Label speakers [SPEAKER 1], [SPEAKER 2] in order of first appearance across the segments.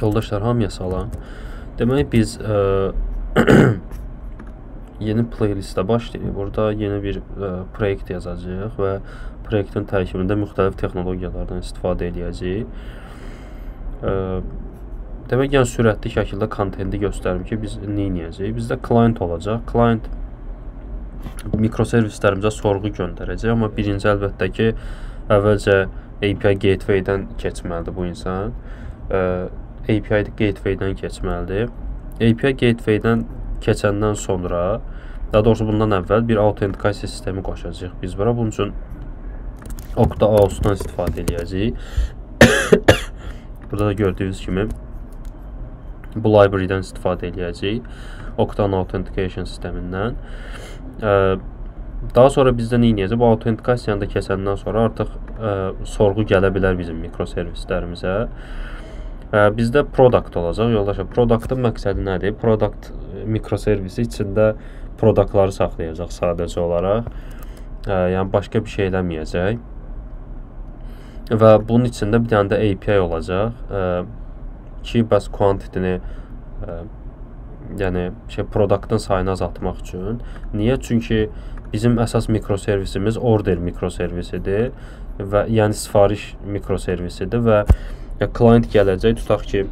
[SPEAKER 1] Yoldaşlar hamıya salam. Demək biz ə, yeni playlistə başlayırıq. Burada yeni bir ə, proyekt yazacağıq və proyektin tərkibində müxtəlif texnologiyalardan istifadə edəcəyik. Ə, demək yəni sürətli şəkildə kontenti göstərim ki, biz nə edəcəyik? Bizdə client olacaq. Client mikroservislərimizə sorğu göndərəcək, amma birinci əlbəttə ki, əvvəlcə API gateway-dən keçməlidir bu insan. Ə, API gateway-dən keçməlidir. API gateway-dən keçəndən sonra, daha doğrusu bundan əvvəl bir autentikasiya sistemi qoşacağıq biz bura. Bunun üçün Okta AUS-dan istifadə edəcəyik. Burada da gördüyünüz kimi bu library-dən istifadə edəcəyik. Octane Authentication sistemindən. Daha sonra bizdə nə edəcək? Bu autentikasiyanı da keçəndən sonra artıq ə, sorğu gələ bilər bizim mikroservislərimizə. Bizdə product olacaq. Yoldaşlar, produktın məqsədi nədir? Product mikroservisi içində produktları saxlayacaq sadəcə olaraq. Yəni başqa bir şey eləməyəcək. Və bunun içində bir dənə də API olacaq ki, bəs quantity-ni yəni şey produktun sayını azaltmaq üçün. Niyə? Çünki bizim əsas mikroservisimiz order mikroservisidir və yəni sifariş mikroservisidir və Ya client gələcək, tutaq ki,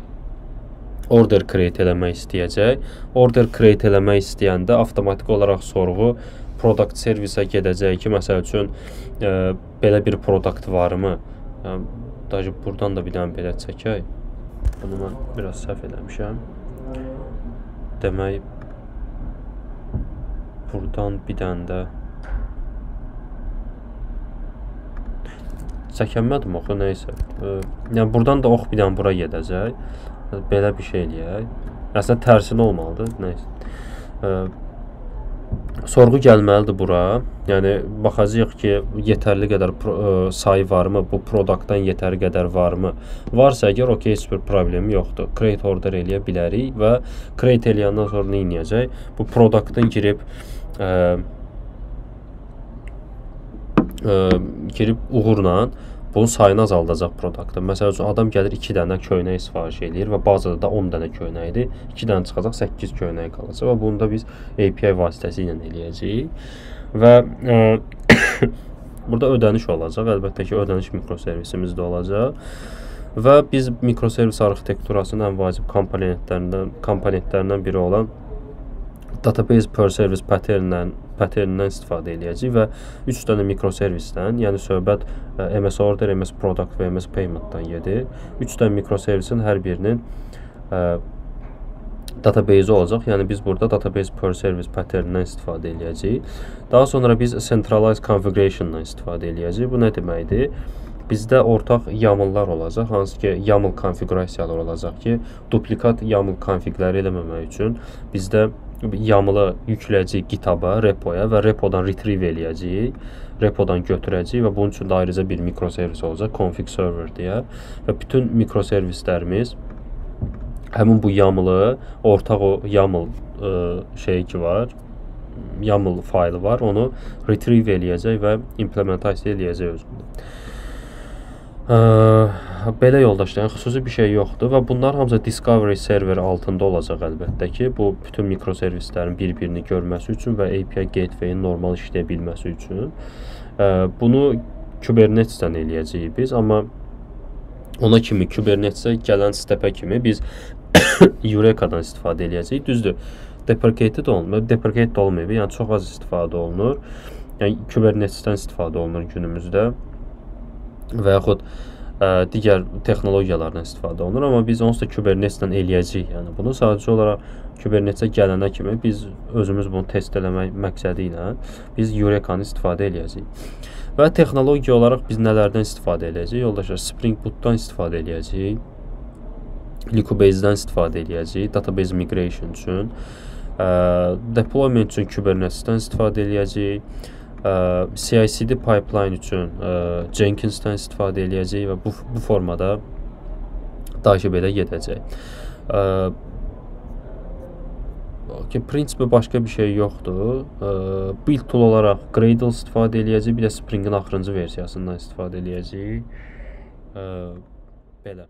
[SPEAKER 1] order create eləmək istəyəcək. Order create eləmək istəyəndə avtomatik olaraq sorğu product servisə gedəcək ki, məsəl üçün ə, belə bir produkt varmı? E, Daşı burdan da bir dənə belə çəkək. Bunu mən biraz səhv eləmişəm. Demək burdan bir dənə də çəkənmədim oxu, nəysə. Yəni burdan da ox bir dənə bura gedəcək. Belə bir şey eləyək. Əslində tərsinə olmalıdır, nəysə. Sorğu gəlməlidir bura. Yəni baxacağıq ki, yetərli qədər sayı varmı, bu produktdan yetəri qədər varmı? Varsa əgər okey, heç bir problem yoxdur. Create order eləyə bilərik və create eləyəndən sonra nə edəcək? Bu produktun girib ə, girib uğurla bunun sayını azaldacaq produktın. Məsəl üçün adam gəlir 2 dənə köynək sifariş eləyir və bazada da 10 dənə köynəkdir. 2 dənə çıxacaq 8 köynək qalacaq və bunu da biz API vasitəsilə eləyəcəyik. Və ə, burada ödəniş olacaq. Əlbəttə ki, ödəniş mikroservisimiz də olacaq. Və biz mikroservis arxitekturasının ən vacib komponentlərindən komponentlərindən biri olan database per service pattern-dən pattern-dən istifadə edəcəyik və 3 dənə mikroservisdən, yəni söhbət MS order, MS product və MS payment-dan gedir. 3 dənə mikroservisin hər birinin ə, database olacaq. Yəni biz burada database per service pattern-dən istifadə edəcəyik. Daha sonra biz centralized configuration-dan istifadə edəcəyik. Bu nə deməkdir? Bizdə ortaq YAML-lar olacaq, hansı ki, YAML konfiqurasiyalar olacaq ki, duplikat YAML konfiqləri eləməmək üçün bizdə YAML-ı yükləyəcəyik GitHub-a, repoya və repodan retrieve eləyəcəyik. Repodan götürəcəyik və bunun üçün də ayrıca bir mikroservis olacaq, config server deyə və bütün mikroservislərimiz həmin bu YAML-ı, ortaq o YAML ə, şeyi ki var, YAML faylı var, onu retrieve eləyəcək və implementasiya eləyəcək özündə. Ə, belə yoldaşlar, yəni xüsusi bir şey yoxdur və bunlar hamısı Discovery server altında olacaq əlbəttə ki, bu bütün mikroservislərin bir-birini görməsi üçün və API gateway-in normal işləyə bilməsi üçün. Ə, bunu Kubernetes-dən eləyəcəyik biz, amma ona kimi Kubernetes-ə gələn stepə kimi biz Eureka-dan istifadə eləyəcəyik. Düzdür, deprecated olunmur, deprecated olmayıb, yəni çox az istifadə olunur. Yəni Kubernetes-dən istifadə olunur günümüzdə və yaxud ə, digər texnologiyalardan istifadə olunur, amma biz onsuz da Kubernetes-dən eləyəcəyik. Yəni bunu sadəcə olaraq Kubernetes-ə gələnə kimi biz özümüz bunu test eləmək məqsədi ilə biz Eureka-nı istifadə eləyəcəyik. Və texnologiya olaraq biz nələrdən istifadə eləyəcəyik? Yoldaşlar, Spring Boot-dan istifadə eləyəcəyik. Liquibase-dən istifadə eləyəcəyik, database migration üçün. Ə, deployment üçün Kubernetes-dən istifadə eləyəcəyik CI/CD pipeline üçün Jenkins-dən istifadə eləyəcək və bu bu formada daşı belə gedəcək. Okay, prinsipi başqa bir şey yoxdur. Build tool olaraq Gradle istifadə eləyəcək, bir də Spring-in axırıncı versiyasından istifadə eləyəcək. Belə